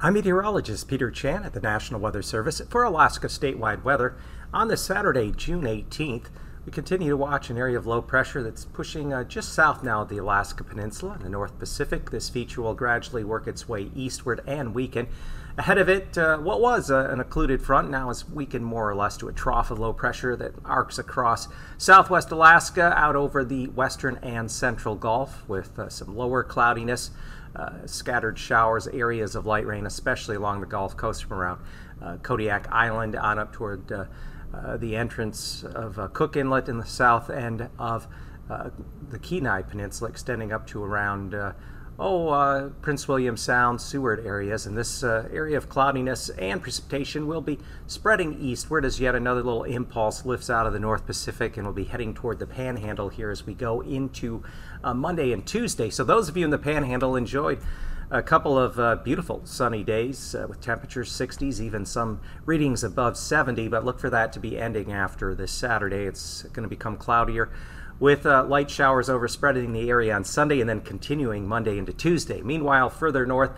I'm meteorologist Peter Chan at the National Weather Service for Alaska statewide weather. On this Saturday, June 18th, we continue to watch an area of low pressure that's pushing uh, just south now of the Alaska Peninsula in the North Pacific. This feature will gradually work its way eastward and weaken. Ahead of it, uh, what was uh, an occluded front now is weakened more or less to a trough of low pressure that arcs across southwest Alaska out over the western and central Gulf with uh, some lower cloudiness. Uh, scattered showers, areas of light rain, especially along the Gulf Coast from around uh, Kodiak Island on up toward uh, the entrance of uh, Cook Inlet in the south end of uh, the Kenai Peninsula, extending up to around oh, uh, Prince William Sound, Seward areas, and this uh, area of cloudiness and precipitation will be spreading eastward as yet another little impulse lifts out of the North Pacific and will be heading toward the Panhandle here as we go into uh, Monday and Tuesday. So those of you in the Panhandle enjoyed a couple of uh, beautiful sunny days uh, with temperatures 60s, even some readings above 70, but look for that to be ending after this Saturday. It's going to become cloudier with uh, light showers overspreading the area on Sunday and then continuing Monday into Tuesday. Meanwhile, further north,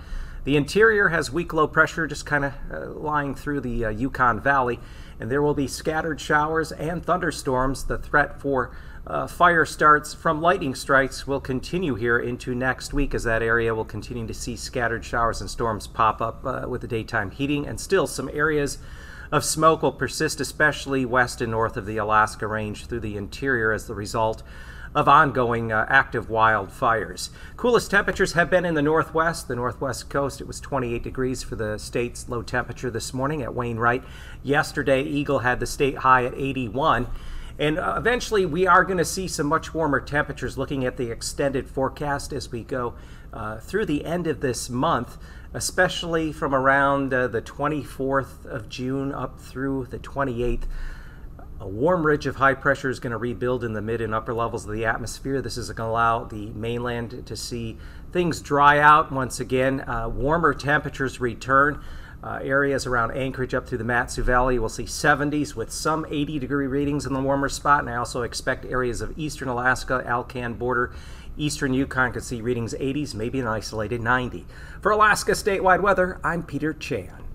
the interior has weak low pressure just kind of uh, lying through the uh, Yukon Valley, and there will be scattered showers and thunderstorms. The threat for uh, fire starts from lightning strikes will continue here into next week as that area will continue to see scattered showers and storms pop up uh, with the daytime heating and still some areas of smoke will persist, especially west and north of the Alaska Range through the interior as the result of ongoing uh, active wildfires. Coolest temperatures have been in the northwest, the northwest coast. It was 28 degrees for the state's low temperature this morning at Wainwright. Yesterday, Eagle had the state high at 81. And uh, eventually, we are going to see some much warmer temperatures looking at the extended forecast as we go uh, through the end of this month especially from around uh, the 24th of June up through the 28th. A warm ridge of high pressure is going to rebuild in the mid and upper levels of the atmosphere. This is going to allow the mainland to see things dry out once again. Uh, warmer temperatures return. Uh, areas around Anchorage up through the Mat-Su Valley will see 70s with some 80 degree readings in the warmer spot. And I also expect areas of eastern Alaska, Alcan border, eastern Yukon could see readings 80s, maybe an isolated 90. For Alaska statewide weather, I'm Peter Chan.